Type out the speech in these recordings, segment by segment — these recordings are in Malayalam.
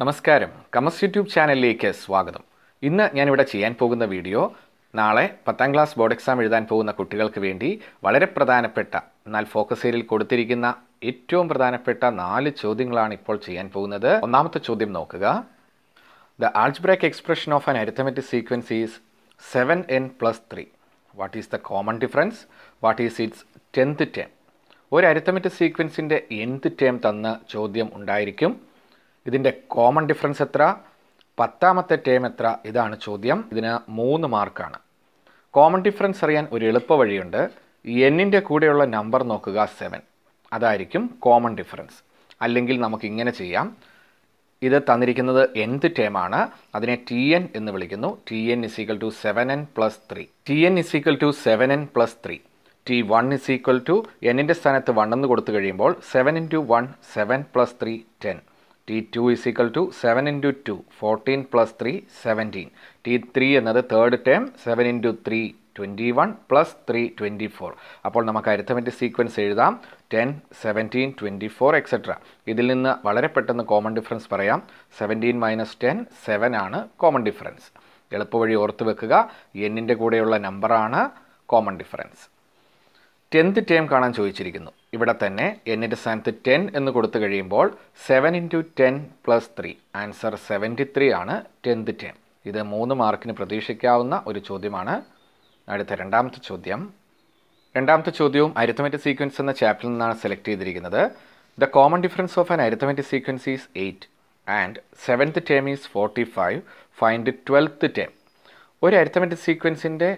നമസ്കാരം. കമസ് യൂട്യൂബ് ചാനലിലേക്ക് സ്വാഗതം. ഇന്ന് ഞാനിവിടെ ചെയ്യാൻ പോകുന്ന വീഡിയോ നാളെ പത്താം ക്ലാസ് ബോർഡ് എക്സാം എഴുതാൻ പോകുന്ന കുട്ടികൾക്ക് വേണ്ടി വളരെ പ്രധാനപ്പെട്ട എന്നാൽ ഫോക്കസ് ഏരിയയിൽ കൊടുത്തിരിക്കുന്ന ഏറ്റവും പ്രധാനപ്പെട്ട നാല് ചോദ്യങ്ങളാണ് ഇപ്പോൾ ചെയ്യാൻ പോകുന്നത്. ഒന്നാമത്തെ ചോദ്യം നോക്കുക. The algebraic expression of an arithmetic sequence is seven N plus three what is the common difference what is its tenth term ഒരു അരിത്തമെറ്റിക് സീക്വൻസിന്റെ എൻത്ത് ടേം തന്ന ചോദ്യം ഉണ്ടായിരിക്കും. ഇതിന്റെ കോമൺ ഡിഫറൻസ് എത്ര? പത്താമത്തെ ടേം എത്ര? ഇതാണ് ചോദ്യം. ഇതിന് മൂന്ന് മാർക്കാണ് കോമൺ ഡിഫറൻസ് അറിയാൻ ഒരു എളുപ്പ വഴിയുണ്ട്. എന്നിന്റെ കൂടെയുള്ള നമ്പർ നോക്കുക സെവൻ അതായിരിക്കും കോമൺ ഡിഫറൻസ് അല്ലെങ്കിൽ നമുക്ക് ഇങ്ങനെ ചെയ്യാം. ഇത് തന്നിരിക്കുന്നത് എന്ത് ടേമാണ് അതിനെ ടി എൻ എന്ന് വിളിക്കുന്നു. T N is equal to seven N plus three T N is equal to seven N plus three T one is equal to എന്നിന്റെ സ്ഥാനത്ത് വൺ എന്ന് കൊടുത്തു കഴിയുമ്പോൾ seven into one seven plus three ten T two is equal to seven into two fourteen plus three seventeen T three എന്നത് third term seven into three twenty one plus three twenty four അപ്പോൾ നമുക്ക് അരിത്തമെറ്റിക് സീക്വൻസ് എഴുതാം. Ten seventeen twenty four etcetera ഇതിൽ നിന്ന് വളരെ പെട്ടെന്ന് കോമൺ ഡിഫറൻസ് പറയാം. സെവന്റീൻ മൈനസ് ടെൻ സെവൻ ആണ് കോമൺ ഡിഫറൻസ് എളുപ്പവഴി ഓർത്ത് വെക്കുക. എന്നിന്റെ കൂടെയുള്ള നമ്പറാണ് കോമൺ ഡിഫറൻസ് ടെൻത്ത് ടേം കാണാൻ ചോദിച്ചിരിക്കുന്നു. ഇവിടെ തന്നെ എന്നിന്റെ സ്ഥാനത്ത് ടെൻ എന്ന് കൊടുത്തു കഴിയുമ്പോൾ seven into ten plus three answer seventy three ആണ് ടെൻത്ത് ടേം ഇത് മൂന്ന് മാർക്കിന് പ്രതീക്ഷിക്കാവുന്ന ഒരു ചോദ്യമാണ്. അടുത്ത രണ്ടാമത്തെ ചോദ്യം. രണ്ടാമത്തെ ചോദ്യവും അരിത്തമെറ്റിക് സീക്വൻസ് എന്ന ചാപ്റ്ററിൽ നിന്നാണ് സെലക്ട് ചെയ്തിരിക്കുന്നത്. The common difference of an arithmetic sequence is eight and seventh term is forty five find twelfth term ഒരു അരിത്തമെറ്റിക് സീക്വൻസിന്റെ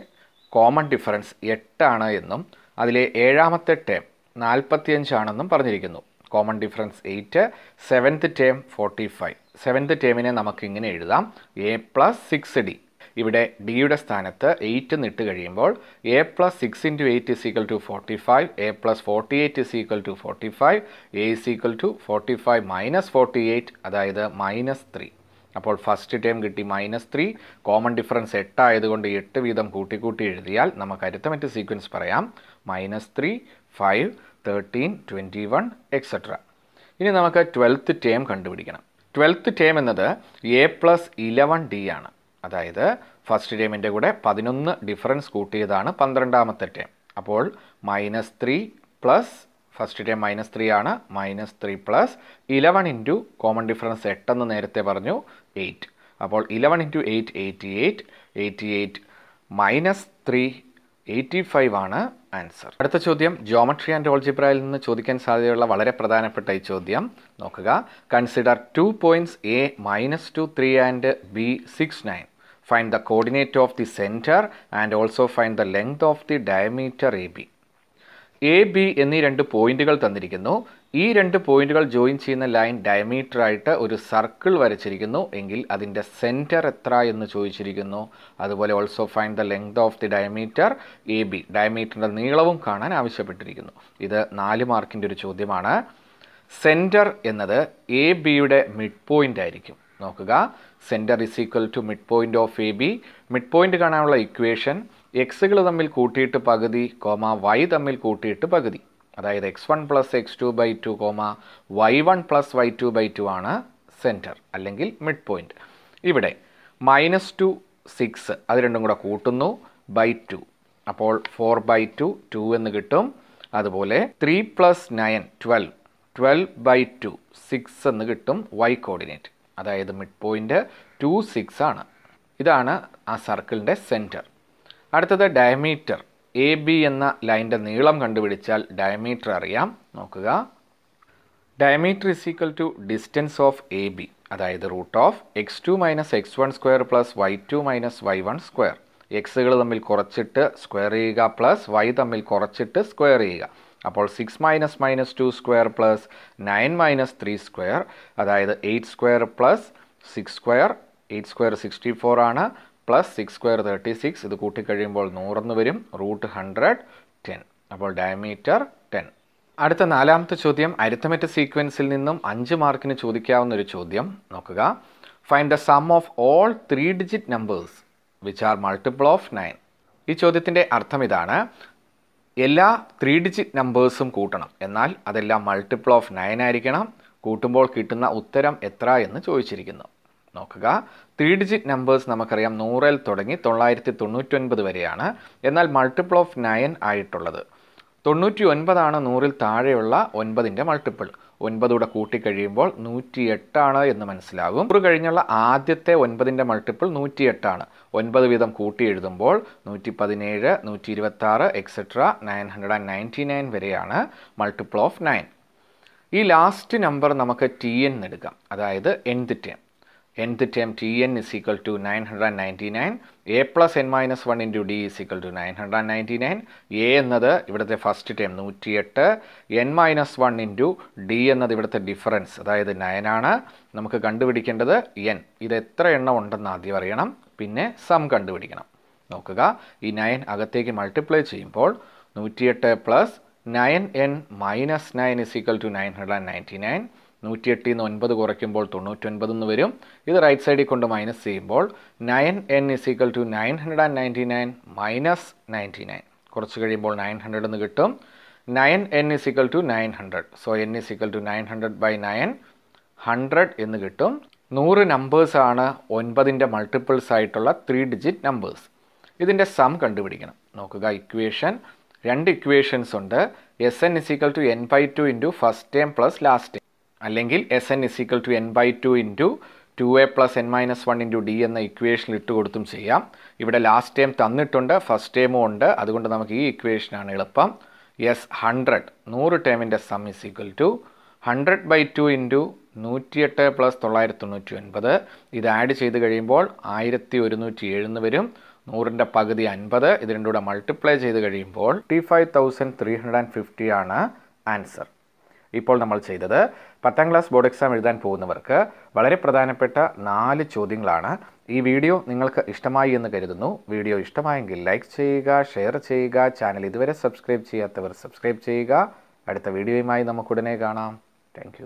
കോമൺ ഡിഫറൻസ് എട്ടാണ് എന്നും അതിലെ ഏഴാമത്തെ ടേം നാൽപ്പത്തിയഞ്ചാണെന്നും പറഞ്ഞിരിക്കുന്നു. Common difference eight seventh term forty five seventh ടേമിനെ നമുക്ക് ഇങ്ങനെ എഴുതാം. എ പ്ലസ് സിക്സ് ഡി ഇവിടെ ഡിയുടെ സ്ഥാനത്ത് എയ്റ്റ് നിട്ട് കഴിയുമ്പോൾ a plus six into eight is equal to forty five a plus forty eight is equal to forty five a is equal to forty five minus forty eight അതായത് മൈനസ് ത്രീ അപ്പോൾ ഫസ്റ്റ് ടേം കിട്ടി മൈനസ് ത്രീ കോമൺ ഡിഫറൻസ് എട്ടായതുകൊണ്ട് എട്ട് വീതം കൂട്ടിക്കൂട്ടി എഴുതിയാൽ നമുക്ക് അരിത്തമെറ്റിക് സീക്വൻസ് പറയാം. Minus three five thirteen twenty one etcetera ഇനി നമുക്ക് ട്വൽത്ത് ടേം കണ്ടുപിടിക്കണം. ട്വൽത്ത് ടേം എന്നത് എ പ്ലസ് ഇലവൻ ഡി ആണ്. അതായത് ഫസ്റ്റ് ടേമിന്റെ കൂടെ പതിനൊന്ന് ഡിഫറൻസ് കൂട്ടിയതാണ് പന്ത്രണ്ടാമത്തെ ടേം അപ്പോൾ minus three plus first day minus three ആണ്. Minus three plus eleven into common difference എട്ടെന്ന് നേരത്തെ പറഞ്ഞു. എയ്റ്റ് അപ്പോൾ eleven into eight eighty eight eighty eight minus three eighty five ആണ് ആൻസർ അടുത്ത ചോദ്യം ജോമട്രി ആൻഡ് ഓൾജിബ്രയിൽ നിന്ന് ചോദിക്കാൻ സാധ്യതയുള്ള വളരെ പ്രധാനപ്പെട്ട ഈ ചോദ്യം. നോക്കുക. Consider two points A minus two three and B six nine find the coordinate of the centre and also find the length of the diameter A B A B എന്നീ രണ്ട് പോയിന്റുകൾ തന്നിരിക്കുന്നു. ഈ രണ്ട് പോയിന്റുകൾ ജോയിൻ ചെയ്യുന്ന ലൈൻ ഡയമീറ്റർ ആയിട്ട് ഒരു സർക്കിൾ വരച്ചിരിക്കുന്നു. എങ്കിൽ അതിന്റെ സെന്റർ എത്ര എന്ന് ചോദിച്ചിരിക്കുന്നു. അതുപോലെ also find the length of the diameter A B ഡയമീറ്ററിന്റെ നീളവും കാണാൻ ആവശ്യപ്പെട്ടിരിക്കുന്നു. ഇത് നാല് മാർക്കിന്റെ ഒരു ചോദ്യമാണ്. സെന്റർ എന്നത് എ ബിയുടെ മിഡ് പോയിന്റ് ആയിരിക്കും. നോക്കുക. Centre is equal to mid point of A B mid point കാണാനുള്ള ഇക്വേഷൻ എക്സുകൾ തമ്മിൽ കൂട്ടിയിട്ട് പകുതി കോമ വൈ തമ്മിൽ കൂട്ടിയിട്ട് പകുതി. അതായത് X one plus X two by two comma Y one plus Y two by two ആണ് സെന്റർ അല്ലെങ്കിൽ മിഡ് പോയിന്റ് ഇവിടെ മൈനസ് ടു സിക്സ് അത് രണ്ടും കൂടെ കൂട്ടുന്നു ബൈ ടു അപ്പോൾ ഫോർ ബൈ ടു ടു എന്ന് കിട്ടും. അതുപോലെ three plus nine twelve twelve by two six എന്ന് കിട്ടും വൈ കോർഡിനേറ്റ് അതായത് മിഡ് പോയിന്റ് ടു സിക്സ് ആണ്. ഇതാണ് ആ സർക്കിളിന്റെ സെന്റർ അടുത്തത് ഡയമീറ്റർ എ ബി എന്ന ലൈന്റെ നീളം കണ്ടുപിടിച്ചാൽ ഡയമീറ്റർ അറിയാം. നോക്കുക. Diameter is equal to distance of A B അതായത് root of X two minus X one square plus Y two minus Y one square എക്സുകൾ തമ്മിൽ കുറച്ചിട്ട് സ്ക്വയർ ചെയ്യുക പ്ലസ് വൈ തമ്മിൽ കുറച്ചിട്ട് സ്ക്വയർ ചെയ്യുക. അപ്പോൾ six minus minus two square plus nine minus three square അതായത് eight square plus six square eight square sixty four ആണ്. Plus six square thirty six ഇത് കൂട്ടിക്കഴിയുമ്പോൾ നൂറെന്ന് വരും റൂട്ട് ഹൺഡ്രഡ് ടെൻ അപ്പോൾ ഡയമീറ്റർ ടെൻ അടുത്ത നാലാമത്തെ ചോദ്യം അരിത്തമെറ്റിക് സീക്വൻസിൽ നിന്നും അഞ്ച് മാർക്കിന് ചോദിക്കാവുന്ന ഒരു ചോദ്യം. നോക്കുക. Find the sum of all three digit numbers which are multiple of nine ഈ ചോദ്യത്തിന്റെ അർത്ഥം ഇതാണ്. എല്ലാ ത്രീ ഡിജിറ്റ് നമ്പേഴ്സും കൂട്ടണം. എന്നാൽ അതെല്ലാം മൾട്ടിപ്പിൾ ഓഫ് നയൻ ആയിരിക്കണം. കൂട്ടുമ്പോൾ കിട്ടുന്ന ഉത്തരം എത്ര എന്ന് ചോദിച്ചിരിക്കുന്നു. നോക്കുക. ത്രീ ഡിജിറ്റ് നമ്പേഴ്സ് നമുക്കറിയാം. നൂറിൽ തുടങ്ങി തൊള്ളായിരത്തി തൊണ്ണൂറ്റൊൻപത് വരെയാണ്. എന്നാൽ മൾട്ടിപ്പിൾ ഓഫ് നയൻ ആയിട്ടുള്ളത്. തൊണ്ണൂറ്റി ഒൻപതാണ് നൂറിൽ താഴെയുള്ള ഒൻപതിന്റെ മൾട്ടിപ്പിൾ ഒൻപതൂടെ കൂട്ടിക്കഴിയുമ്പോൾ നൂറ്റി എട്ടാണ് എന്ന് മനസ്സിലാകും. നൂറ് കഴിഞ്ഞുള്ള ആദ്യത്തെ ഒൻപതിന്റെ മൾട്ടിപ്പിൾ നൂറ്റി എട്ടാണ് ഒൻപത് വീതം കൂട്ടി എഴുതുമ്പോൾ നൂറ്റി പതിനേഴ് നൂറ്റി ഇരുപത്തി ആറ് etcetera nine hundred and ninety nine വരെയാണ് മൾട്ടിപ്പിൾ ഓഫ് നയൻ ഈ ലാസ്റ്റ് നമ്പർ നമുക്ക് ടി എൻ എടുക്കാം. അതായത് nth term nth term tn is equal to 999 a plus n minus 1 into d is equal to 999 a എന്നത് ഇവിടുത്തെ ഫസ്റ്റ് ടേം നൂറ്റിയെട്ട്. N minus one into D എന്നത് ഇവിടുത്തെ ഡിഫറൻസ് അതായത് നയൻ ആണ്. നമുക്ക് കണ്ടുപിടിക്കേണ്ടത് എൻ ഇത് എത്ര എണ്ണം ഉണ്ടെന്ന് ആദ്യം അറിയണം. പിന്നെ സം കണ്ടുപിടിക്കണം. നോക്കുക. ഈ നയൻ അകത്തേക്ക് മൾട്ടിപ്ലൈ ചെയ്യുമ്പോൾ നൂറ്റിയെട്ട് plus nine N minus nine is equal to nine hundred and ninety nine നൂറ്റിയെട്ടിൽ നിന്ന് ഒൻപത് കുറയ്ക്കുമ്പോൾ തൊണ്ണൂറ്റൊൻപത് എന്ന് വരും. ഇത് റൈറ്റ് സൈഡിൽ കൊണ്ട് മൈനസ് ചെയ്യുമ്പോൾ nine N is equal to nine hundred and ninety nine minus ninety nine കുറച്ച് കഴിയുമ്പോൾ നയൻ ഹൺഡ്രഡ് എന്ന് കിട്ടും. Nine N is equal to nine hundred so N is equal to nine hundred by nine hundred എന്ന് കിട്ടും. നൂറ് നമ്പേഴ്സ് ആണ് ഒൻപതിന്റെ മൾട്ടിപ്പിൾസ് ആയിട്ടുള്ള ത്രീ ഡിജിറ്റ് നമ്പേഴ്സ് ഇതിന്റെ സം കണ്ടുപിടിക്കണം. നോക്കുക ഇക്വേഷൻ രണ്ട് ഇക്വേഷൻസ് ഉണ്ട്. S N is equal to N by two into first term plus last അല്ലെങ്കിൽ S N is equal to N by two into two A plus N minus one into D എന്ന ഇക്വേഷനിൽ ഇട്ട് കൊടുത്തും ചെയ്യാം. ഇവിടെ ലാസ്റ്റ് ടൈം തന്നിട്ടുണ്ട് ഫസ്റ്റ് ടൈമും ഉണ്ട്. അതുകൊണ്ട് നമുക്ക് ഈ ഇക്വേഷനാണ് എളുപ്പം. എസ് ഹൺഡ്രഡ് നൂറ് ടേമിന്റെ sum is equal to hundred by two into നൂറ്റിയെട്ട് പ്ലസ് തൊള്ളായിരത്തി തൊണ്ണൂറ്റി ഒൻപത് ഇത് ആഡ് ചെയ്ത് കഴിയുമ്പോൾ ആയിരത്തി ഒരുന്നൂറ്റി എഴുന്ന് വരും. നൂറിന്റെ പകുതി അൻപത്. ഇത് രണ്ടും കൂടെ മൾട്ടിപ്ലൈ ചെയ്ത് കഴിയുമ്പോൾ T five thousand three hundred and fifty ആണ് ആൻസർ ഇപ്പോൾ നമ്മൾ ചെയ്തത് പത്താം ക്ലാസ് ബോർഡ് എക്സാം എഴുതാൻ പോകുന്നവർക്ക് വളരെ പ്രധാനപ്പെട്ട നാല് ചോദ്യങ്ങളാണ്. ഈ വീഡിയോ നിങ്ങൾക്ക് ഇഷ്ടമായി എന്ന് കരുതുന്നു. വീഡിയോ ഇഷ്ടമായെങ്കിൽ ലൈക്ക് ചെയ്യുക ഷെയർ ചെയ്യുക ചാനൽ ഇതുവരെ സബ്സ്ക്രൈബ് ചെയ്യാത്തവർ സബ്സ്ക്രൈബ് ചെയ്യുക. അടുത്ത വീഡിയോയുമായി നമുക്കുടനെ കാണാം. താങ്ക്